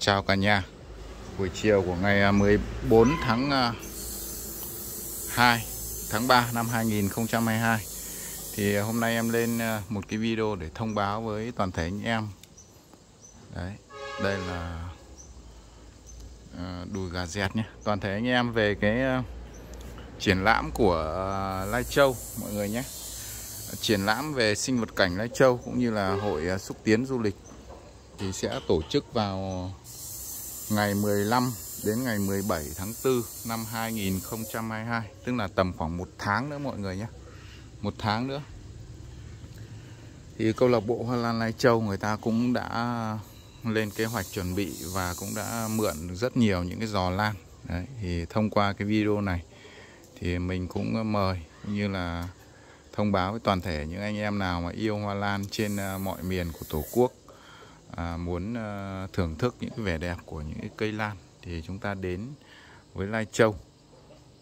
Chào cả nhà. Buổi chiều của ngày à, 14 tháng à, 2 tháng 3 năm 2022 Thì à, hôm nay em lên một cái video để thông báo với toàn thể anh em. Đấy, đây là đùi gà dẹt nhé. Toàn thể anh em về cái triển lãm của Lai Châu mọi người nhé. Triển lãm về sinh vật cảnh Lai Châu cũng như là hội xúc tiến du lịch thì sẽ tổ chức vào ngày 15 đến ngày 17 tháng 4 năm 2022 tức là tầm khoảng một tháng nữa mọi người nhé. Một tháng nữa. Thì câu lạc bộ Hoa Lan Lai Châu người ta cũng đã lên kế hoạch chuẩn bị và cũng đã mượn rất nhiều những cái giò lan. Đấy, thì thông qua cái video này thì mình cũng mời cũng như là thông báo với toàn thể những anh em nào mà yêu hoa lan trên ờ, mọi miền của tổ quốc à, muốn à, thưởng thức những cái vẻ đẹp của những cái cây lan thì chúng ta đến với Lai Châu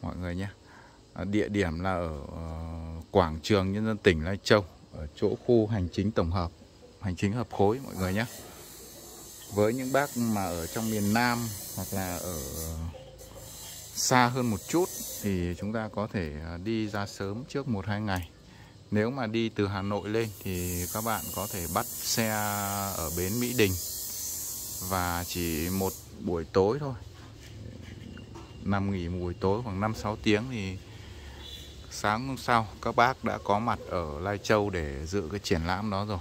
mọi người nhé. À, địa điểm là ở uh, quảng trường nhân dân tỉnh Lai Châu ở chỗ khu hành chính tổng hợp hành chính hợp khối mọi người nhé. Với những bác mà ở trong miền Nam hoặc là ở xa hơn một chút thì chúng ta có thể à, đi ra sớm trước một hai ngày nếu mà đi từ Hà Nội lên thì các bạn có thể bắt xe ở bến Mỹ Đình và chỉ một buổi tối thôi. Nằm nghỉ một buổi tối khoảng 5-6 tiếng thì sáng hôm sau các bác đã có mặt ở Lai Châu để dự cái triển lãm đó rồi.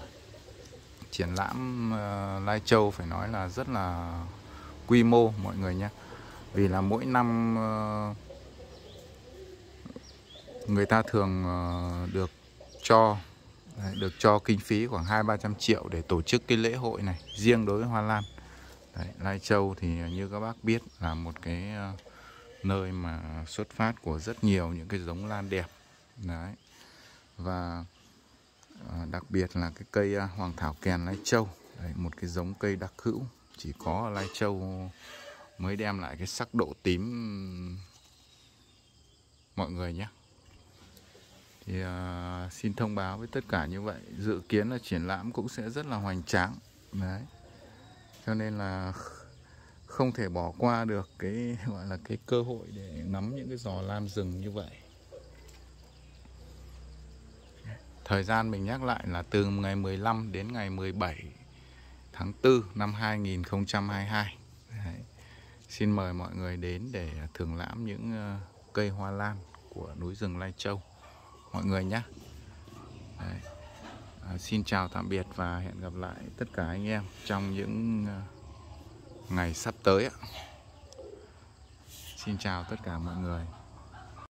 Triển lãm ờ, Lai Châu phải nói là rất là quy mô mọi người nhé. Vì là mỗi năm ờ, người ta thường ờ, được cho được cho kinh phí khoảng hai ba trăm triệu để tổ chức cái lễ hội này riêng đối với hoa lan. Đấy, Lai Châu thì như các bác biết là một cái ờ, nơi mà xuất phát của rất nhiều những cái giống lan đẹp. Đấy. và ờ, đặc biệt là cái cây ờ, hoàng thảo kèn Lai Châu. Đấy, một cái giống cây đặc hữu chỉ có ở Lai Châu mới đem lại cái sắc độ tím mọi người nhé thì uh, xin thông báo với tất cả như vậy. Dự kiến là triển lãm cũng sẽ rất là hoành tráng. Đấy. Cho nên là không thể bỏ qua được cái gọi là cái cơ hội để nắm những cái giò lan rừng như vậy. Thời gian mình nhắc lại là từ ngày 15 đến ngày 17 tháng 4 năm 2022 đấy. xin mời mọi người đến để thưởng lãm những ờ, cây hoa lan của núi rừng Lai Châu mọi người nhé Đấy. À, xin chào tạm biệt và hẹn gặp lại tất cả anh em trong những à, ngày sắp tới ạ. Xin chào tất cả mọi người